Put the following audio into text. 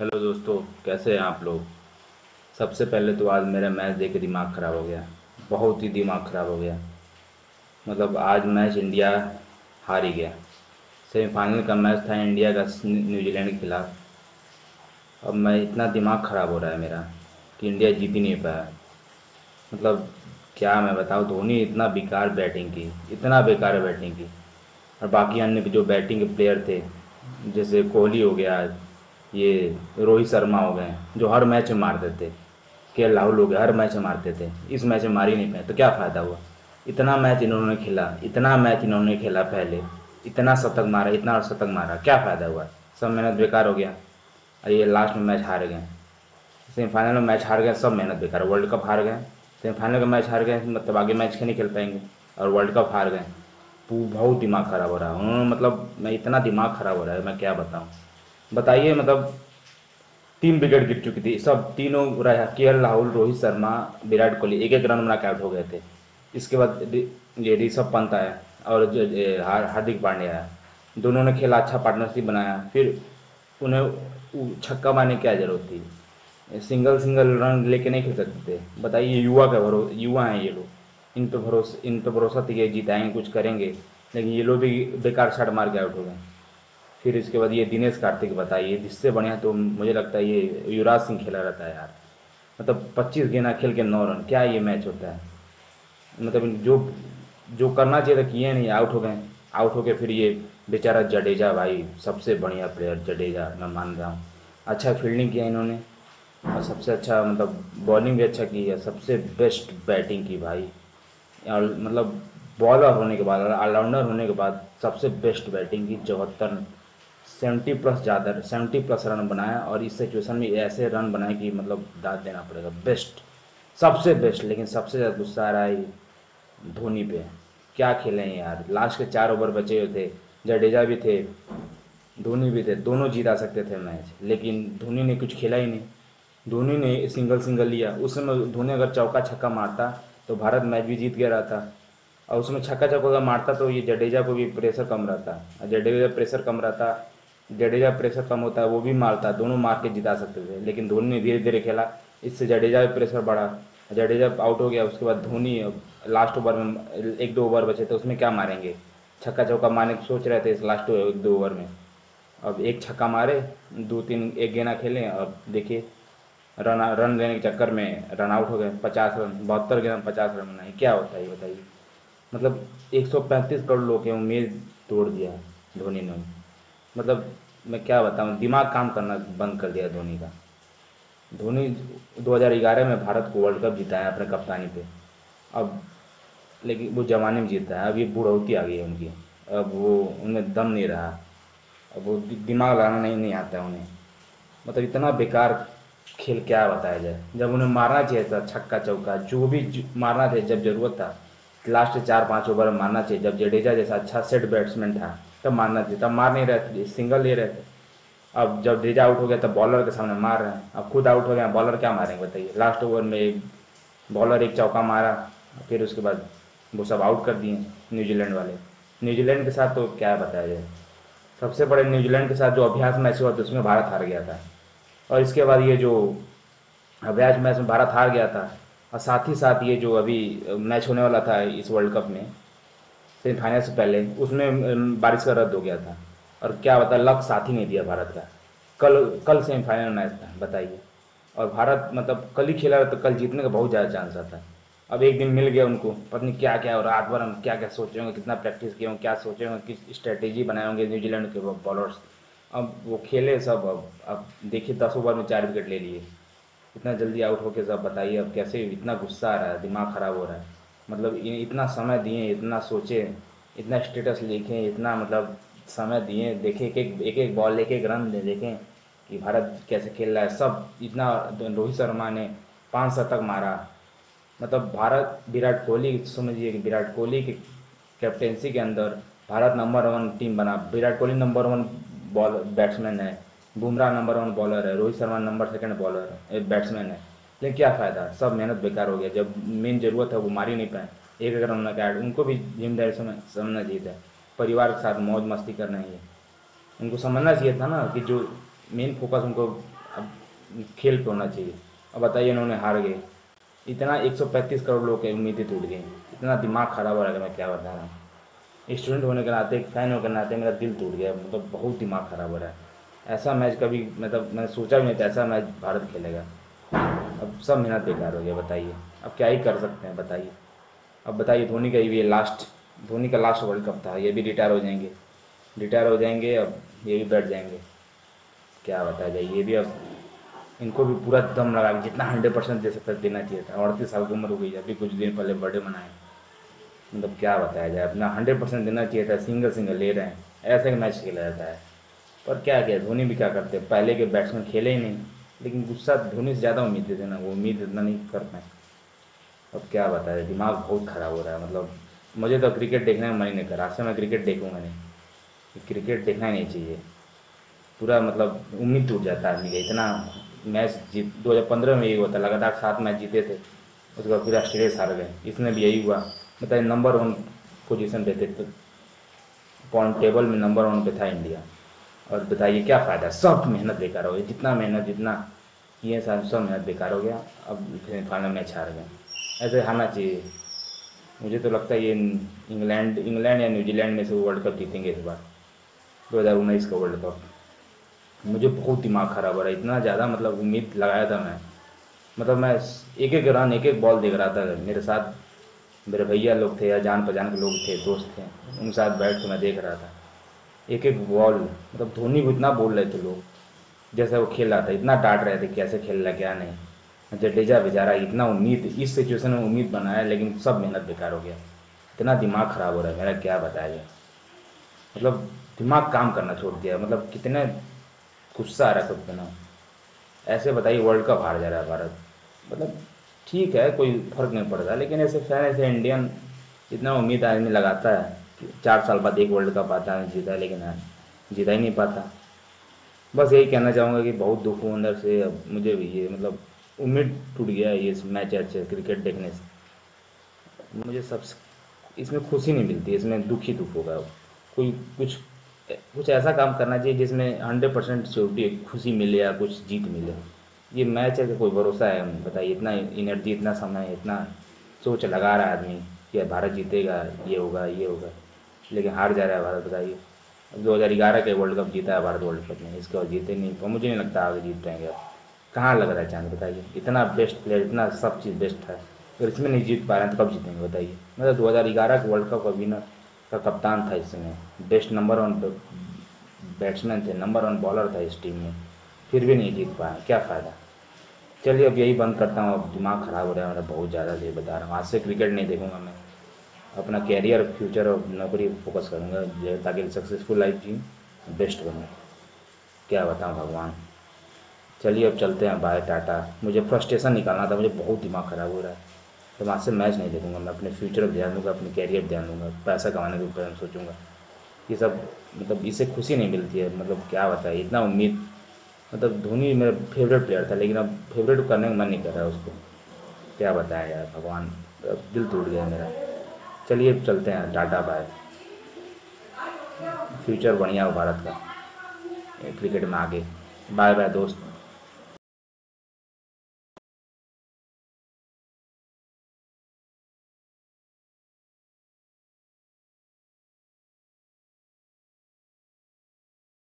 Hello दोस्तों, कैसे हैं आप लोग? सबसे पहले तो आज मेरा मैच देख दिमाग ख़राब हो गया। बहुत ही दिमाग ख़राब हो गया। मतलब आज मैच इंडिया हार ही गया। सेमीफाइनल का मैच था इंडिया का न्यूजीलैंड के खिलाफ। अब मैं इतना दिमाग ख़राब हो रहा है मेरा कि इंडिया जीत ही नहीं पाया। मतलब क्या मैं बताऊँ, धोनी इतना बेकार बैटिंग की, इतना बेकार बैटिंग की। और बाकी अन्य जो बैटिंग के प्लेयर थे, जैसे कोहली हो गया ये रोहित शर्मा हो गए, जो हर मैच में मारते थे। के राहुल हो गए, हर मैच में मारते थे। इस मैच में मार ही नहीं पाए तो क्या फ़ायदा हुआ? इतना मैच इन्होंने खेला, इतना मैच इन्होंने खेला पहले, इतना शतक मारा, इतना शतक मारा, क्या फ़ायदा हुआ? सब मेहनत बेकार हो गया। और ये लास्ट में मैच हार गए। सेमीफाइनल में मैच हार गए, सब मेहनत बेकार वर्ल्ड कप हार गए। सेमीफाइनल का मैच हार गए मतलब आगे मैच नहीं खेल पाएँगे, और वर्ल्ड कप हार गए। बहुत दिमाग ख़राब हो रहा है। उन्होंने मतलब मैं इतना दिमाग ख़राब हो रहा है, मैं क्या बताऊँ? बताइए मतलब तीन विकेट गिर चुकी थी। सब तीनों के एल, राहुल, रोहित शर्मा, विराट कोहली एक एक रन बना के आउट हो गए थे। इसके बाद ये ऋषभ पंत आया और हार्दिक पांड्या आया। दोनों ने खेला अच्छा पार्टनरशिप बनाया। फिर उन्हें छक्का मारने की क्या ज़रूरत थी? सिंगल सिंगल रन लेके नहीं खेल सकते थे। बताइए, युवा का भरोसा युवा हैं ये लोग। इन पर भरोसा, इन पर भरोसा थी कि जीताएँगे, कुछ करेंगे। लेकिन ये लोग भी बेकार शॉट मार के आउट हो गए। फिर इसके बाद ये दिनेश कार्तिक बताइए, जिससे बढ़िया तो मुझे लगता है ये युवराज सिंह खेला रहता है यार। मतलब पच्चीस गेंदा खेल के नौ रन, क्या ये मैच होता है? मतलब जो जो करना चाहिए था किए नहीं आउट हो गए। आउट हो गए, फिर ये बेचारा जडेजा भाई, सबसे बढ़िया प्लेयर जडेजा, मैं मान रहा हूँ। अच्छा फील्डिंग किया इन्होंने, और सबसे अच्छा मतलब बॉलिंग भी अच्छा की है, सबसे बेस्ट बैटिंग की भाई। और मतलब बॉलर होने के बाद ऑलराउंडर होने के बाद सबसे बेस्ट बैटिंग की चौहत्तर सेवेंटी प्लस ज़्यादा, सेवेंटी प्लस रन बनाया और इस सिचुएशन में ऐसे रन बनाए कि मतलब दाद देना पड़ेगा। बेस्ट, सबसे बेस्ट, लेकिन सबसे ज़्यादा गुस्सा आ रहा है धोनी पे। क्या खेले हैं यार? लास्ट के चार ओवर बचे हुए थे, जडेजा भी थे, धोनी भी थे, दोनों जीता सकते थे मैच, लेकिन धोनी ने कुछ खेला ही नहीं। धोनी ने सिंगल सिंगल लिया। उस समय धोनी अगर चौका छक्का मारता तो भारत मैच भी जीत गया रहता। और उसमें छक्का चौका अगर मारता तो ये जडेजा को भी प्रेशर कम रहता। जडेजा प्रेशर कम रहता जडेजा प्रेशर कम होता है, वो भी मारता दोनों मार के जिता सकते थे, लेकिन धोनी ने धीरे धीरे खेला। इससे जडेजा भी प्रेशर बढ़ा। जडेजा आउट हो गया, उसके बाद धोनी लास्ट ओवर में, एक दो ओवर बचे थे, उसमें क्या मारेंगे? छक्का चौका मारने की सोच रहे थे इस लास्ट एक दो ओवर में। अब एक छक्का मारे, दो तीन एक गेना खेले, अब देखिए, रन रन लेने के चक्कर में रन आउट हो गए, पचास रन, बहत्तर गेंद, पचास रन बनाए क्या होता है बताइए? मतलब 135 करोड़ लोग की उम्मीद तोड़ दिया धोनी ने। मतलब मैं क्या बताऊँ? दिमाग काम करना बंद कर दिया धोनी का। धोनी 2011 में भारत को वर्ल्ड कप जीता है अपने कप्तानी पे। अब, लेकिन वो जमाने में जीता है। अब ये बुढ़ौती आ गई है उनकी। अब वो, उनमें दम नहीं रहा। अब वो दिमाग लगाना नहीं नहीं आता है उन्हें। मतलब इतना बेकार खेल क्या बताया जाए? जब उन्हें मारना चाहिए था, छक्का चौका, जो भी मारना चाहिए जब ज़रूरत था, लास्ट चार पाँच ओवर मारना चाहिए। जब जडेजा जैसा अच्छा सेट बैट्समैन था तब मारना चाहिए। तब मार नहीं रहे थे, सिंगल ले रहे थे। अब जब डेजा आउट हो गया, तब बॉलर के सामने मार रहे हैं। अब खुद आउट हो गया बॉलर क्या मारेंगे बताइए। लास्ट ओवर में एक बॉलर एक चौका मारा, फिर उसके बाद वो सब आउट कर दिए न्यूजीलैंड वाले। न्यूजीलैंड के साथ तो क्या बताया जाए। सबसे बड़े न्यूजीलैंड के साथ जो अभ्यास मैच हुआ था उसमें भारत हार गया था। और इसके बाद ये जो अभ्यास मैच में भारत हार गया था, और साथ ही साथ ये जो अभी मैच होने वाला था इस वर्ल्ड कप में सेमीफाइनल से पहले, उसमें बारिश का रद्द हो गया था। और क्या बता लक साथ ही नहीं दिया भारत का। कल कल सेमीफाइनल मैच था, बताइए। और भारत मतलब कल ही खेला तो कल जीतने का बहुत ज़्यादा चांस आता है। अब एक दिन मिल गया उनको, पता नहीं क्या क्या और रात भर हम क्या क्या सोचे होंगे, कितना प्रैक्टिस किए होंगे, क्या सोचे होंगे, किस स्ट्रेटेजी बनाए होंगे न्यूजीलैंड के बॉलर्स अब वो खेले सब, अब अब देखिए दस ओवर में चार विकेट ले लिए। इतना जल्दी आउट होके सब बताइए, अब कैसे इतना गुस्सा आ रहा है, दिमाग ख़राब हो रहा है। मतलब इतना समय दिए, इतना सोचे, इतना स्टेटस लिखे, इतना मतलब समय दिए, देखे एक एक एक बॉल एक एक रन देखें कि भारत कैसे खेल रहा है। सब इतना रोहित शर्मा ने पाँच शतक मारा। मतलब भारत, विराट कोहली समझिए कि विराट कोहली की कैप्टेंसी के अंदर भारत नंबर वन टीम बना। Virat Kohli number one ball batsman है। बुमराह नंबर वन बॉलर है। Rohit Sharma number second bowler है। बैट्समैन है। लेकिन क्या फ़ायदा? सब मेहनत बेकार हो गया। जब मेन ज़रूरत है, वो मार ही नहीं पाए। एक अगर उन्होंने कहा, उनको भी ज़िम्मेदारी समझना चाहिए था। परिवार के साथ मौज मस्ती करना ही है। उनको समझना चाहिए था ना कि जो मेन फोकस उनको अब खेल पे होना चाहिए। अब बताइए इन्होंने हार गए। इतना 135 करोड़ लोग की उम्मीदें टूट गई। इतना दिमाग खराब हो रहा है मैं क्या बता रहा हूँ। स्टूडेंट होने के नाते, फ़ैन होने के नाते मेरा दिल टूट गया। मतलब बहुत दिमाग खराब हो रहा है। ऐसा मैच कभी मतलब मैंने सोचा भी नहीं था, ऐसा मैच भारत खेलेगा। अब सब मेहनत बेकार हो गया, बताइए। अब क्या ही कर सकते हैं, बताइए। अब बताइए, धोनी का ये भी लास्ट धोनी का लास्ट वर्ल्ड कप था, ये भी रिटायर हो जाएँगे। रिटायर हो जाएँगे, अब ये भी बैठ जाएँगे। क्या बताया जाए, ये भी अब इनको भी पूरा दम लगा जितना हंड्रेड परसेंट दे सकता, देना चाहिए था। अड़तीस साल की उम्र हो गई अभी कुछ दिन पहले बर्थडे मनाए। मतलब क्या बताया जाए, अपना हंड्रेड परसेंट देना चाहिए था सिंगल सिंगल ले रहे हैं। ऐसे मैच खेला जाता है। पर क्या क्या, धोनी भी क्या करते पहले के बैट्समैन खेले ही नहीं। लेकिन गुस्सा धोनी से ज़्यादा उम्मीद देते ना, वो उम्मीद इतना नहीं कर पाए। अब क्या बताया दिमाग बहुत ख़राब हो रहा है मतलब मुझे तो क्रिकेट देखने का मन ही नहीं कर आज से मैं क्रिकेट देखूँगा नहीं क्रिकेट देखना ही नहीं चाहिए। पूरा मतलब उम्मीद टूट जाता है आदमी का, इतना मैच जीत 2015 में यही हुआ था, लगातार सात मैच जीते थे, उसके बाद फिर ऑस्ट्रेलिया हार गए। इसमें भी यही हुआ मतलब नंबर वन पोजीशन पे थे तो पॉइंट टेबल में नंबर वन पे था इंडिया और बताइए, क्या फ़ायदा? सब मेहनत बेकार हो गई। जितना मेहनत, जितना किए, सब सब मेहनत बेकार हो गया। अब फिर फाइनल मैच हार गए। ऐसे हारना चाहिए। मुझे तो लगता है ये इंग्लैंड इंग्लैंड या न्यूजीलैंड में से वर्ल्ड कप जीतेंगे इस बार। दो हज़ार उन्नीस का वर्ल्ड कप मुझे बहुत दिमाग ख़राब हो रहा है। इतना ज़्यादा मतलब उम्मीद लगाया था मैं। मतलब मैं एक एक रन एक एक बॉल देख रहा था मेरे साथ। मेरे भैया लोग थे या जान पहचान के लोग थे, दोस्त थे, उनके साथ बैठ के मैं देख रहा था। एक एक बॉल मतलब धोनी को इतना बोल रहे थे लोग, जैसे वो खेल रहा था, इतना डांट रहे थे कैसे खेल रहा क्या नहीं। जडेजा बेचारा, इतना उम्मीद, इस सिचुएशन में उम्मीद बनाया, लेकिन सब मेहनत बेकार हो गया। इतना दिमाग ख़राब हो रहा है, मेरा क्या बताया जाए मतलब दिमाग काम करना छोड़ दिया मतलब कितने गुस्सा आ रहा है पे ना। ऐसे बताइए वर्ल्ड कप हार जा रहा है भारत। मतलब ठीक है, कोई फ़र्क नहीं पड़ता, लेकिन ऐसे फ़ैन ऐसे इंडियन इतना उम्मीद आदमी लगाता है। चार साल बाद एक वर्ल्ड कप आता है, जीता है, लेकिन जीता ही नहीं पाता। बस यही कहना चाहूँगा कि बहुत दुख हूँ अंदर से, अब मुझे भी ये मतलब उम्मीद टूट गया ये मैच अच्छे क्रिकेट देखने से। मुझे सब इसमें खुशी नहीं मिलती, इसमें दुख ही दुख होगा। कोई कुछ कुछ ऐसा काम करना चाहिए जिसमें हंड्रेड परसेंट सिक्योरिटी खुशी मिले या कुछ जीत मिले। ये मैच है कि कोई भरोसा है, बताइए, इतना एनर्जी इतना समय, इतना सोच लगा रहा है आदमी कि भारत जीतेगा, ये होगा ये होगा। लेकिन हार जा रहा है भारत बताइए अब दो हज़ार ग्यारह के वर्ल्ड कप जीता है भारत वर्ल्ड कप में इसके और जीते नहीं तो मुझे नहीं लगता आगे जीत पाएँगे। अब कहाँ लग रहा है चाँद, बताइए। इतना बेस्ट प्लेयर इतना सब चीज़ बेस्ट है अगर इसमें नहीं जीत पा रहे हैं तो कब जीतेंगे, बताइए। मतलब दो हज़ार ग्यारह के वर्ल्ड कप का विनर का कप्तान था इसमें बेस्ट नंबर वन बैट्समैन थे नंबर वन बॉलर था इस टीम में। फिर भी नहीं जीत पाया क्या फ़ायदा। चलिए, अब यही बंद करता हूँ, अब दिमाग ख़राब हो रहा है, मेरा बहुत ज़्यादा ये बता रहा हूँ। आज से क्रिकेट नहीं देखूँगा मैं। अपना कैरियर फ्यूचर और नौकरी फोकस करूँगा ताकि सक्सेसफुल लाइफ जी बेस्ट बनूँ। क्या बताऊँ भगवान? चलिए अब चलते हैं बाय टाटा। मुझे फ्रस्ट्रेशन निकालना था, मुझे बहुत दिमाग ख़राब हो रहा है। तो आज से मैच नहीं देखूँगा, मैं अपने फ्यूचर पर ध्यान दूँगा, अपने कैरियर पर ध्यान दूँगा, पैसा कमाने के ऊपर सोचूँगा। ये सब मतलब इससे खुशी नहीं मिलती है मतलब क्या बताए, इतना उम्मीद। मतलब धोनी मेरा फेवरेट प्लेयर था, लेकिन अब फेवरेट करने का मन नहीं कर रहा है उसको। क्या बताया यार, भगवान, अब दिल टूट गया मेरा। चलिए चलते हैं, टाटा, बाय। फ्यूचर बढ़िया हो भारत का। क्रिकेट में आगे। बाय बाय, दोस्त।